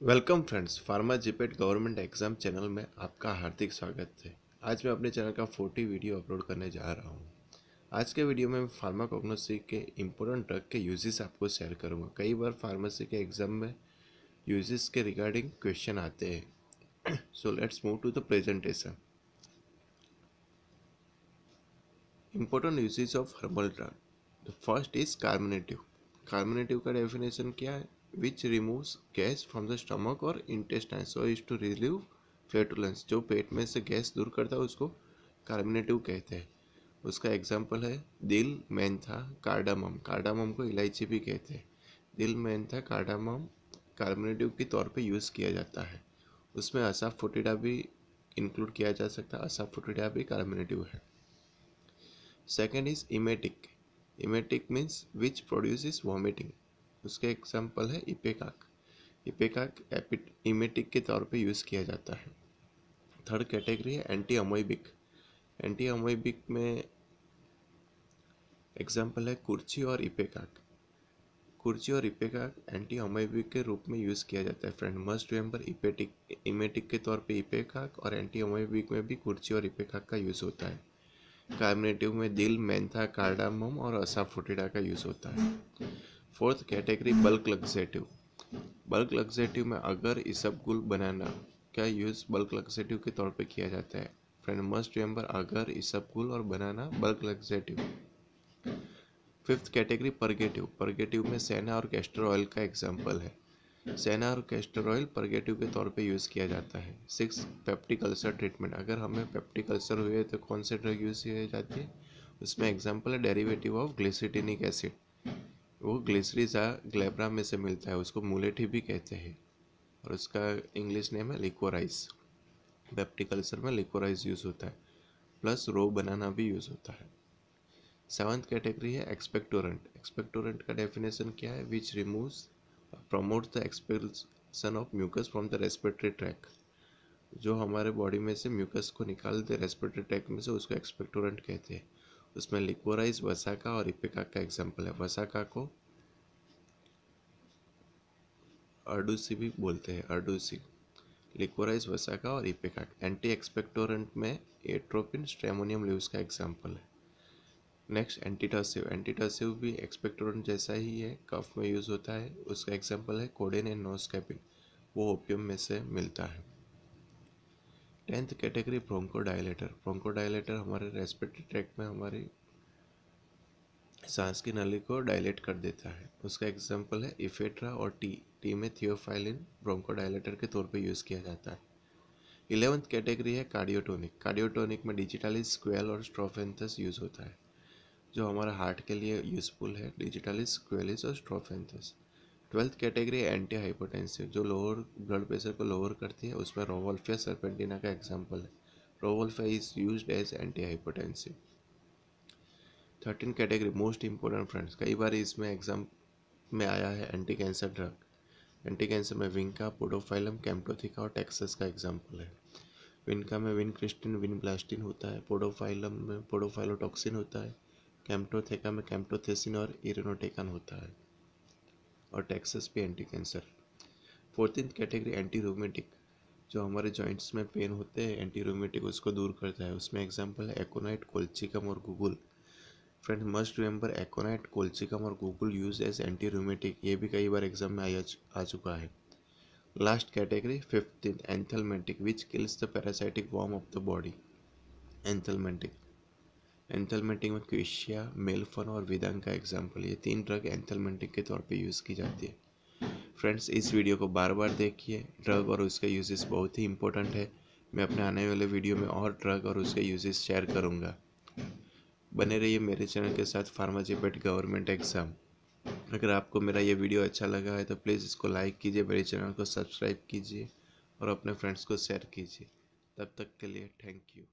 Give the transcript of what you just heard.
Welcome friends, pharma GPAT government exam channel में आपका हार्दिक स्वागत है। आज मैं अपने चैनल का 40 वीडियो अपलोड करने जा रहा हूँ। आज के वीडियो में मैं फार्मा कॉग्नोसी के इम्पोर्टेंट ड्रग के यूजेस आपको शेयर करूँगा। कई बार फार्मेसी के एग्ज़ाम में यूजेस के रिगार्डिंग क्वेश्चन आते हैं। So let's move to the presentation important uses of herbal drug the first is carminative carminative का डेफिनेशन क्या है? Which removes gas from the stomach और intestine so is to relieve flatulence जो पेट में से गैस दूर करता है, उसको कार्बोनेटिव कहते हैं। उसका एग्ज़ाम्पल है, दिल मेंथा कार्डामम कार्डामम को इलायची भी कहते हैं। दिल मेंथा कार्डामम कार्बोनेटिव के तौर पे यूज़ किया जाता है। उसमें असाफोटिडा भी इंक्लूड किया जा सकता है। असाफोटिडा भी कार्बोनेटिव है। Second is emetic emetic means which produce vomiting उसके एग्ज़ाम्पल है इपेकाक इपेकाक इमेटिक के तौर पे यूज़ किया जाता है। थर्ड कैटेगरी है एंटी अमोइबिक एंटी अमोइबिक में एग्ज़ाम्पल है कुर्ची और इपेकाक कुर्ची और इपेकाक एंटी अमोइबिक के रूप में यूज़ किया जाता है। Friend must remember ipecac emetic के तौर पे इपेकाक और एंटी अमोइबिक में भी कुर्ची और इपेकाक का यूज़ होता है। कार्बोनेटिव में दिल मेंथा कार्डामम और असाफोटिडा का यूज़ होता है। Fourth category bulk laxative. Bulk laxative में अगर इसबगुल बनाना का यूज़ बल्क लग्जेटिव के तौर पे किया जाता है? फ्रेंड, मस्ट रिमेंबर अगर इसबगुल और banana bulk laxative. Fifth category purgative. Purgative में सेना और कैस्टर ऑयल का एग्ज़ाम्पल है। सेना और कैस्टर ऑयल परगेटिव के तौर पे यूज़ किया जाता है। Six peptic ulcer treatment. अगर हमें पेप्टिक अल्सर हुए तो कौन से ड्रग यूज़ की जाती है? उसमें एग्ज़ाम्पल है डेरिवेटिव ऑफ़ ग्लिसिटिनिक एसिड। वो ग्लिसरीजा ग्लेब्रा में से मिलता है, उसको मुलेठी भी कहते हैं। और उसका इंग्लिश नेम है लिक्वराइज बेप्टिकल्चर में लिक्वराइज यूज़ होता है। प्लस रो बनाना भी यूज़ होता है। सेवन्थ कैटेगरी है एक्सपेक्टोरेंट एक्सपेक्टोरेंट का डेफिनेशन क्या है? Which removes promote the expulsion of mucus from the respiratory tract जो हमारे बॉडी में से म्यूकस को निकाल दे रेस्पिरेटरी ट्रैक में से उसको एक्सपेक्टोरेंट कहते हैं। उसमें लिक्वराइज वसाका और इपिका का एग्ज़ाम्पल है। वसाका को अर्डूसी भी बोलते हैं, अर्डूसी। लिक्वराइज वसाका और इपेका एंटी एक्सपेक्टोरेंट में एट्रोपिन स्ट्रेमोनियम ल्यूज का एग्ज़ाम्पल है। नेक्स्ट एंटीटसिव एंटीटसिव भी एक्सपेक्टोरेंट जैसा ही है कफ में यूज़ होता है। उसका एग्ज़ाम्पल है कोडेन एंड नोस्कैपिन वो ओपियम में से मिलता है। Tenth category bronchodilator. ब्रोंकोडाइलेटर हमारे रेस्पिरेटरी ट्रैक में हमारी सांस की नली को डायलेट कर देता है। उसका एग्जांपल है इफेट्रा और टी। टी में थियोफाइलिन ब्रोंकोडाइलेटर के तौर पे यूज़ किया जाता है। इलेवंथ कैटेगरी है कार्डियोटोनिक। कार्डियोटोनिक में डिजिटलिस स्क्वेल और स्ट्रोफेंथस यूज़ होता है, जो हमारा हार्ट के लिए यूज़फुल है। डिजिटलिस स्क्वेलिस और strophanthus. Twelfth category anti hypotensive जो लोअर ब्लड प्रेशर को लोअर करती है, उसमें रोवोल्फिया सरपेंटिना का एग्ज़ाम्पल है। Rauwolfia is use as anti hypotensive thirteen category most important friends कई बार इसमें एग्ज़ाम में आया है anti cancer drug anti cancer में विंका पोडोफाइलम कैम्प्टोथिका और टेक्सस का एग्ज़ाम्पल है। विनका में विन क्रिस्टिन विन ब्लास्टिन होता है पोडोफाइलम में पोडोफाइलोटॉक्सिन होता है कैम्प्टोथेका में कैम्प्टोथेसिन और इरेनोटेकन होता है। और टेक्सस भी anti cancer fourteen category anti rheumatic जो हमारे जॉइंट्स में पेन होते हैं एंटी रोमेटिक उसको दूर करता है। उसमें एग्ज़ाम्पल है एकोनाइट कोल्चिकम और guggul friend must remember aconite colchicum और guggul use as anti rheumatic ये भी कई बार एग्ज़ाम में आया आ चुका है। Last category fifteen anthelmintic which kills the parasitic worm of the body anthelmintic anthelmintic में क्वेशिया मेलफन और विदांग का एग्ज़ाम्पल ये तीन ड्रग एंथलमेंटिक के तौर पे यूज़ की जाती है। फ्रेंड्स इस वीडियो को बार बार देखिए। ड्रग और उसके यूजेस बहुत ही इंपॉर्टेंट है। मैं अपने आने वाले वीडियो में और ड्रग और उसके यूजेस शेयर करूँगा। बने रहिए मेरे चैनल के साथ फार्माजीपेट गवर्नमेंट एग्ज़ाम अगर आपको मेरा ये वीडियो अच्छा लगा है तो प्लीज़ इसको लाइक कीजिए, मेरे चैनल को सब्सक्राइब कीजिए और अपने फ्रेंड्स को शेयर कीजिए। तब तक के लिए थैंक यू